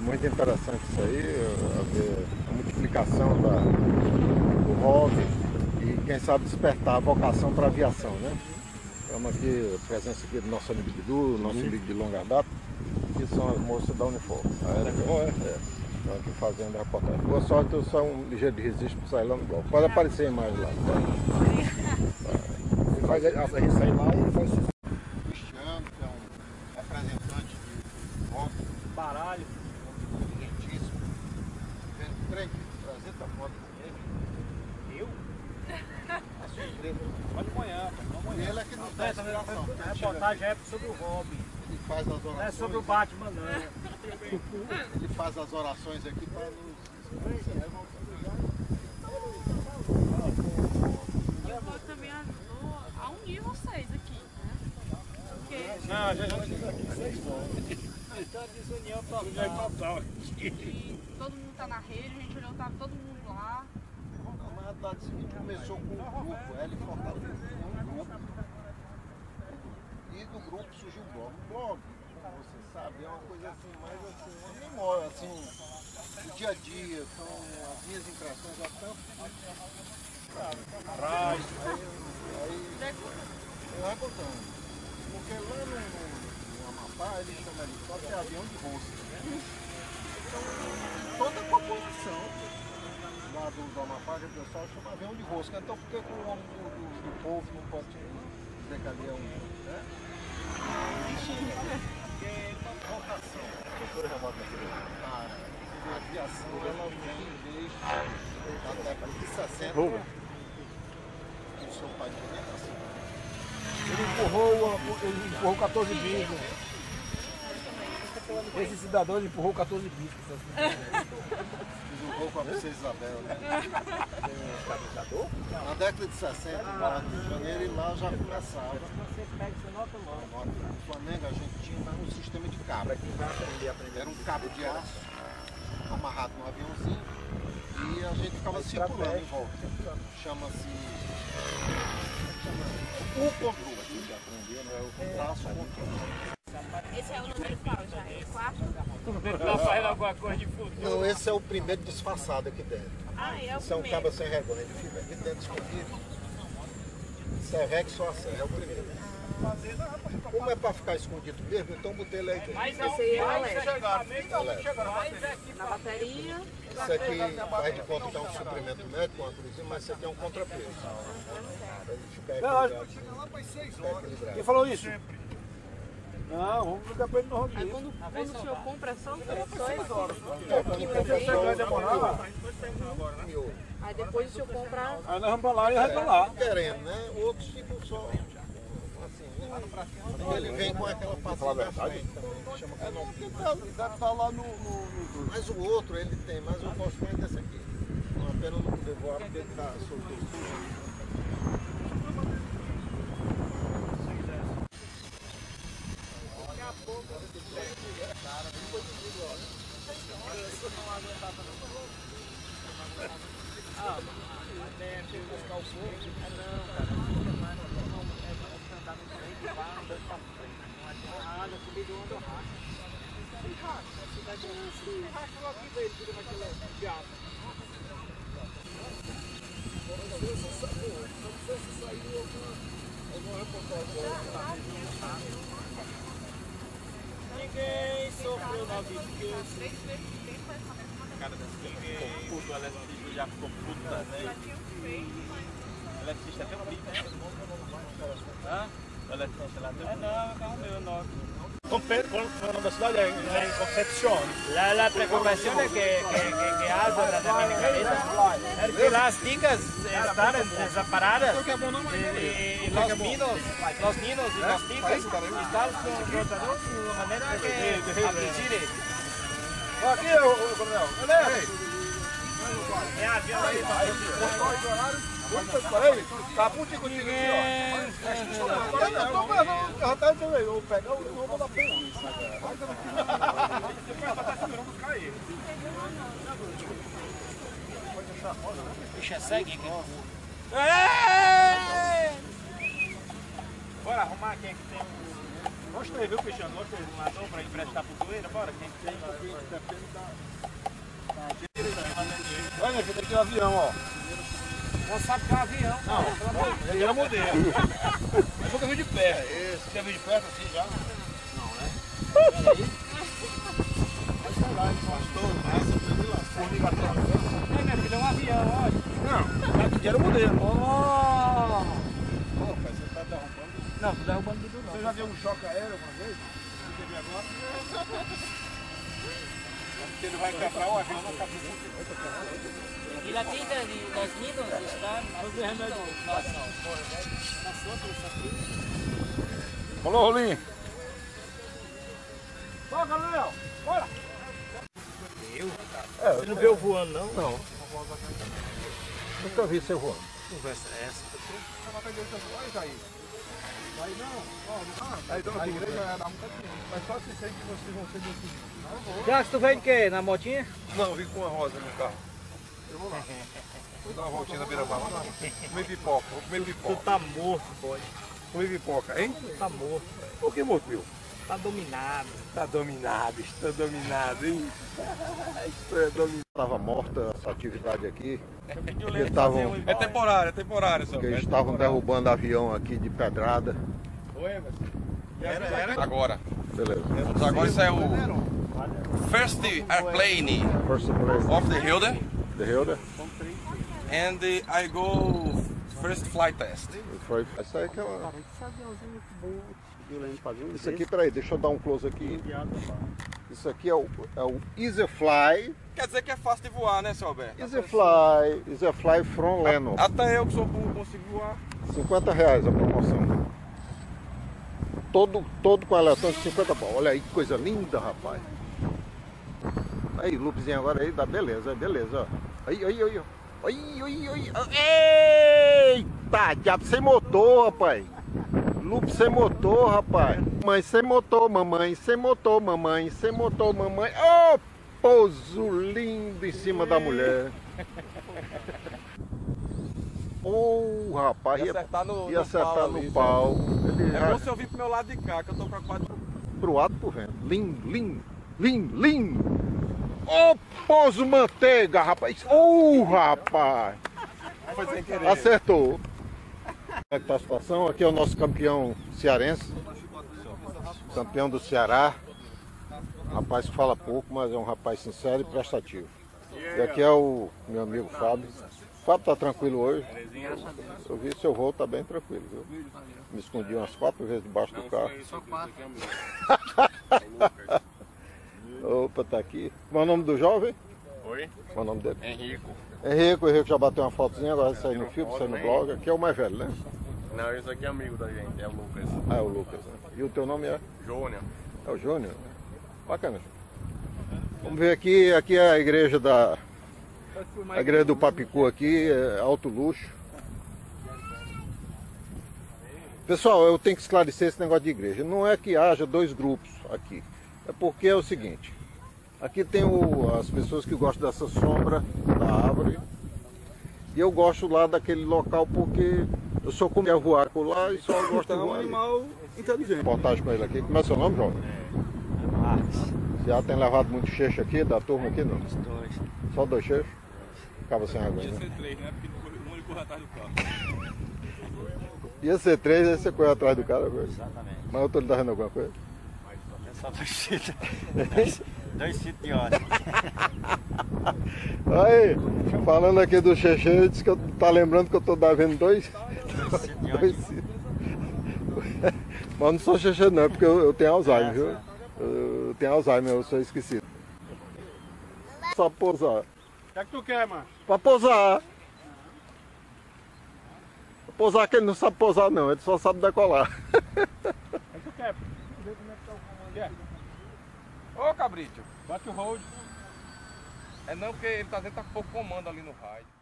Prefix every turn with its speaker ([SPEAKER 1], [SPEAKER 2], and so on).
[SPEAKER 1] muito interessante isso aí, a, ver a multiplicação da, do hobby e quem sabe despertar a vocação para a aviação, né? Estamos aqui, presença aqui do nosso amigo Bidu, nosso amigo de longa data, que são as moças da Uniforme. Aérea, é, estão aqui fazendo a reportagem. Boa sorte, eu sou um ligeiro de registro para sair lá no bloco. Pode aparecer a imagem lá. Tá? Ele faz, a gente sai lá e faz Cristiano, que é um representante de moto.
[SPEAKER 2] Baralho.
[SPEAKER 1] Lentíssimo. Vendo trem, tua foto com ele.
[SPEAKER 2] Eu?
[SPEAKER 1] A sua empresa.
[SPEAKER 2] Pode amanhã, pode amanhã.
[SPEAKER 1] Ele é que não dá inspiração.
[SPEAKER 2] A reportagem é sobre o Robin.
[SPEAKER 1] Ele faz as
[SPEAKER 2] Não
[SPEAKER 1] orações.
[SPEAKER 2] é sobre o Batman, não.
[SPEAKER 1] Ele faz as orações aqui para nos.
[SPEAKER 3] E o também ajudou a unir vocês aqui, né? Porque
[SPEAKER 2] Não, a gente não está desunião para total.
[SPEAKER 3] e todo mundo tá na rede, a gente olhou, tava todo mundo lá.
[SPEAKER 1] Começou com um grupo, L Fortaleza. Um grupo. E do grupo surgiu o blog. O blog, como você sabe, é uma coisa assim, mais assim, uma memória, assim, do dia a dia, são as minhas impressões há tanto
[SPEAKER 2] Traz.
[SPEAKER 1] Aí eu vai contando. Porque lá no, no, no Amapá eles chamam de só de avião de rosca. Né? Então toda a população lá do, do Amapá, que o pessoal chama avião de rosca. Então por que que o homem do, do, do povo não pode dizer que ali é um. Né? Porque é uma vocação. Doutora remota Ah, a aviação ela vem desde a década de 60. O seu pai também é assim.
[SPEAKER 4] Ele empurrou, a- ele empurrou 14 bis. Esse cidadão empurrou 14 bis.
[SPEAKER 1] Jogou com a princesa Isabel, né? Na década de 60, lá no Rio de Janeiro, e lá já começava. No Flamengo a gente tinha um sistema de cabo. Era um cabo de aço amarrado no aviãozinho e a gente ficava circulando em volta. Chama-se. O controle. Que aprendeu, né? O traço controle.
[SPEAKER 3] Esse é o número qual já? É o
[SPEAKER 2] fazendo alguma coisa de futuro.
[SPEAKER 1] Não, esse é o primeiro disfarçado aqui dentro.
[SPEAKER 3] Ah, é o
[SPEAKER 1] Isso é um
[SPEAKER 3] primeiro.
[SPEAKER 1] cabo sem vergonha, ele fica aqui dentro escondido. Servex só assim, é o primeiro. Como é para ficar escondido mesmo, então botei ele aí dentro.
[SPEAKER 2] Mas
[SPEAKER 3] Esse aí é o
[SPEAKER 2] não chega na bateria.
[SPEAKER 1] Isso aqui faz de conta que é um suprimento médico, uma cruzinha, mas isso aqui é um contrapeso. Ele ficar
[SPEAKER 4] Não,
[SPEAKER 1] equilibrado.
[SPEAKER 4] Quem falou isso? Não, vamos ligar pra ele no
[SPEAKER 3] Aí
[SPEAKER 4] Rodrigo.
[SPEAKER 3] quando, quando o senhor compra só seis horas.
[SPEAKER 1] É, quando compra só
[SPEAKER 4] Vai demorar?
[SPEAKER 3] Aí depois o senhor compra.
[SPEAKER 4] Aí nós vamos pra lá e vai pra lá.
[SPEAKER 1] Querendo, né? Outros ficam só assim, né? Ele vem com aquela parte na frente também, chama canopia.
[SPEAKER 4] Deve estar lá no, no, no-
[SPEAKER 1] Mas o outro ele tem, mas eu gosto mais desse aqui. Uma pena não poder voar porque ele está solto.
[SPEAKER 2] Ninguém sofreu na vida Cara, ninguém puto, o eletricista já ficou puto também. O eletricista é teu primo, né? Hã? O eletricista lá teu É não, é carro meu.
[SPEAKER 4] Con con, la Concepción.
[SPEAKER 2] Preocupación es que, que, que, que algo la dominicana es que las chicas están desamparadas. Y, y los nidos, los nidos y las chicas están con rotadores de manera que
[SPEAKER 4] Aqui?
[SPEAKER 2] É
[SPEAKER 4] tá putinho contigo aqui, ó. Não, não, não, já tá dizendo eu vou pegar o vou da pena.
[SPEAKER 2] Bicha segue aqui. Bora arrumar quem é que tem um... Você viu, Cristiano, outro mandou pra emprestar pro Zoeira? Bora, quem tem, quem depende da...
[SPEAKER 4] Olha, aqui tem um avião, ó.
[SPEAKER 2] Você sabe que é um avião.
[SPEAKER 4] Não, ele era modelo. Mas nunca viu de perto. Você já viu de perto assim já? Não, né? Mas sei lá, eles são todos, massa, tudo lá. Formigação.
[SPEAKER 2] É, meu filho, é um avião, olha.
[SPEAKER 4] Não, aqui era modelo.
[SPEAKER 2] Oh!
[SPEAKER 4] Pô, pai, você tá derrubando.
[SPEAKER 2] Não, não derrubando tudo não.
[SPEAKER 4] Você já viu um choque aéreo uma vez? Você viu agora? Porque ele vai quebrar o avião na cabeça.
[SPEAKER 5] Y la tinta de los nidos están haciendo... No, no, nosotros aquí.
[SPEAKER 4] Falou, Rolinho. Toca, Léo. Bora.
[SPEAKER 2] Você não viu voando, não?
[SPEAKER 1] Não. Nunca vi você voando.
[SPEAKER 2] Conversa é essa?
[SPEAKER 4] Olha isso aí. Aí não, ó, não tá. Aí, a igreja é da Mas só se sente que vocês vão ser decididos.
[SPEAKER 2] Já tu veio de quê? Na motinha?
[SPEAKER 4] Não, eu vim com uma rosa no carro. Eu vou lá. Vou dar uma voltinha na beira-mar. Comer pipoca, vou comer
[SPEAKER 2] Tu
[SPEAKER 4] pipoca.
[SPEAKER 2] tá morto, boy.
[SPEAKER 4] Comer pipoca, hein?
[SPEAKER 2] Tu tá morto.
[SPEAKER 4] Por que morto, meu?
[SPEAKER 2] Tá dominado.
[SPEAKER 4] Tá dominado, está dominado, hein? É dominado.
[SPEAKER 1] Estava morta essa atividade aqui,
[SPEAKER 2] porque
[SPEAKER 1] estavam
[SPEAKER 4] É temporário, é temporário só.
[SPEAKER 1] porque eles estavam derrubando avião aqui de pedrada.
[SPEAKER 4] Era, era. Agora.
[SPEAKER 1] Beleza.
[SPEAKER 6] Agora isso é o first airplane
[SPEAKER 1] First place,
[SPEAKER 6] of the Hilda
[SPEAKER 1] the Hilda.
[SPEAKER 6] and I go first flight test.
[SPEAKER 1] Foi. Isso aí que é. Isso aqui, peraí, deixa eu dar um close aqui. Isso aqui é o, é o EasyFly.
[SPEAKER 6] Quer dizer que é fácil de voar, né, seu Alberto?
[SPEAKER 1] EasyFly, EasyFly from Leno.
[SPEAKER 6] Até eu que sou burro consigo voar.
[SPEAKER 1] 50 reais a promoção. Todo, todo com eletrônico, 50 pau. Olha aí que coisa linda, rapaz. Aí, loopzinho agora aí, dá beleza, beleza, ó. Aí, aí, aí, ó. Aí, aí, aí. Eita, diabo sem motor, rapaz. Loop sem motor, rapaz. Mãe sem motor, mamãe sem motor, mamãe sem motor, mamãe. Ô, pouso lindo em cima da mulher. Ô, rapaz,
[SPEAKER 6] Ia acertar no,
[SPEAKER 1] ia
[SPEAKER 6] no
[SPEAKER 1] acertar
[SPEAKER 6] pau
[SPEAKER 1] no pau. Ele
[SPEAKER 6] É
[SPEAKER 1] já-
[SPEAKER 6] bom se eu vir pro meu lado de cá, que eu tô preocupado.
[SPEAKER 1] pro alto pro vento. Lim, lim, lim, lim. Ô, pouso manteiga, rapaz. Ô, rapaz.
[SPEAKER 6] Foi sem querer.
[SPEAKER 1] Acertou. Como é que tá a situação? Aqui é o nosso campeão cearense. Campeão do Ceará. Rapaz que fala pouco, mas é um rapaz sincero e prestativo. E aqui é o meu amigo Fábio. O Fábio tá tranquilo hoje. Eu vi seu voo tá bem tranquilo, viu? Me escondi umas quatro vezes debaixo do carro. Opa, tá aqui. Qual é o nome do jovem?
[SPEAKER 6] Oi?
[SPEAKER 1] Qual é o nome dele?
[SPEAKER 6] Henrico.
[SPEAKER 1] Henrique, o Henrique já bateu uma fotozinha, agora sai no filme, sai no blog. Aqui é o mais velho, né?
[SPEAKER 6] Não, esse aqui é amigo da gente, é o Lucas.
[SPEAKER 1] Ah, é o Lucas. Né? E o teu nome é?
[SPEAKER 6] Júnior.
[SPEAKER 1] É o Júnior. Bacana. Vamos ver aqui, aqui é a igreja da. A igreja do Papicu aqui, é alto luxo. Pessoal, eu tenho que esclarecer esse negócio de igreja. Não é que haja dois grupos aqui. É porque é o seguinte. Aqui tem o- as pessoas que gostam dessa sombra da árvore. E eu gosto lá daquele local porque eu sou como por lá e só gosto de
[SPEAKER 4] É um animal inteligente.
[SPEAKER 1] reportagem com ele aqui. Como é seu nome, jovem? Já tem levado muito cheixo aqui, da turma aqui, não? Só dois cheixos? Ficava sem água, né?
[SPEAKER 4] três, né? Porque um ele corre atrás do carro.
[SPEAKER 1] Ia ser três, aí você correu atrás do cara, velho.
[SPEAKER 5] Exatamente.
[SPEAKER 1] Mas eu tô lhe dando alguma coisa?
[SPEAKER 5] É só dois sítios. Dois, sítios de ódio.
[SPEAKER 1] Aí, falando aqui do Xexê, disse que eu tá lembrando que eu tô devendo dois.
[SPEAKER 5] Dois sítios de
[SPEAKER 1] dois
[SPEAKER 5] ódio.
[SPEAKER 1] Mas não sou Xexê não, é porque eu, eu tenho Alzheimer, viu? Eu tenho Alzheimer, eu sou esquecido. Só pousar.
[SPEAKER 4] O que é que tu quer, mano?
[SPEAKER 1] Pra pousar. Pra Pousar que ele não sabe pousar não, ele só sabe decolar.
[SPEAKER 4] O que tu quer? Ver como é que tá o comando. Quer?
[SPEAKER 6] Ô, cabrito.
[SPEAKER 4] Bate o hold.
[SPEAKER 6] É não, porque ele tá dentro, tá com pouco comando ali no rádio.